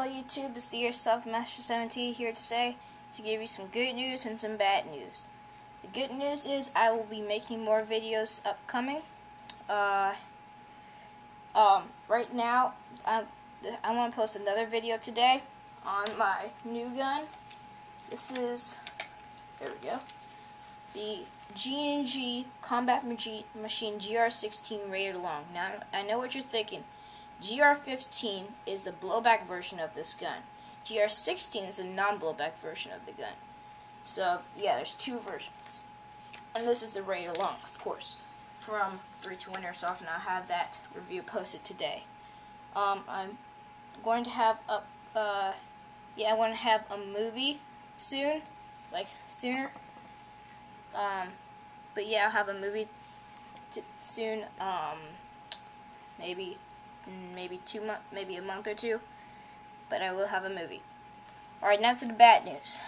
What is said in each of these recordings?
Hello YouTube, it's the Airsoft Master 17 here today to give you some good news and some bad news. The good news is I will be making more videos upcoming. Uh, um, right now, I, want to post another video today on my new gun. This is, there we go, the G&G Combat Machine GR16 Raider Long. Now, I know what you're thinking. GR15 is the blowback version of this gun. GR16 is the non-blowback version of the gun. So, yeah, there's two versions. And this is the Raider Long, of course, from 321 Airsoft, and I have that review posted today. Um, I'm going to have a, uh, yeah, I want to have a movie soon, like, sooner. Um, but yeah, I'll have a movie soon, um, maybe maybe two month, maybe a month or two. But I will have a movie. All right, now to the bad news.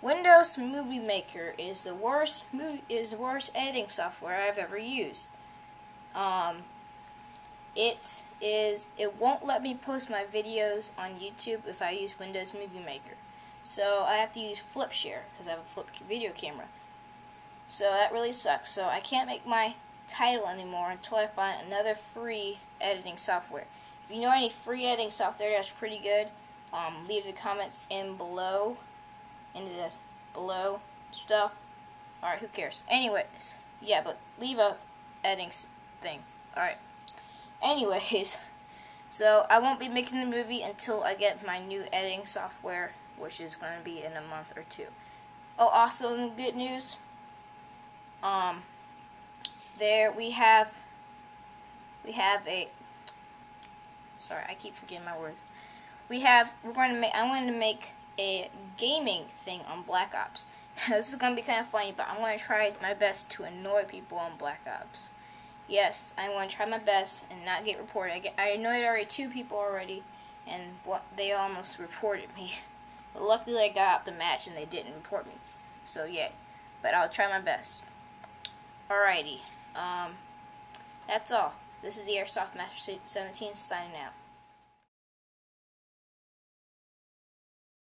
Windows Movie Maker is the worst movie is the worst editing software I've ever used. Um, it is it won't let me post my videos on YouTube if I use Windows Movie Maker. So I have to use FlipShare because I have a flip video camera. So that really sucks. So I can't make my title anymore until I find another free editing software. If you know any free editing software that's pretty good, um, leave the comments in below, in the below stuff. Alright, who cares? Anyways, yeah, but leave a editing thing. Alright. Anyways, so I won't be making the movie until I get my new editing software, which is going to be in a month or two. Oh, also good news. Um, there we have we have a sorry I keep forgetting my words. We have we're going to make I'm going to make a gaming thing on Black Ops. This is going to be kind of funny but I'm going to try my best to annoy people on Black Ops. Yes I'm going to try my best and not get reported. I, get, I annoyed already two people already and what they almost reported me. But luckily I got out the match and they didn't report me. So yeah but I'll try my best. Alrighty um, that's all. This is the Airsoft Master 17 signing out.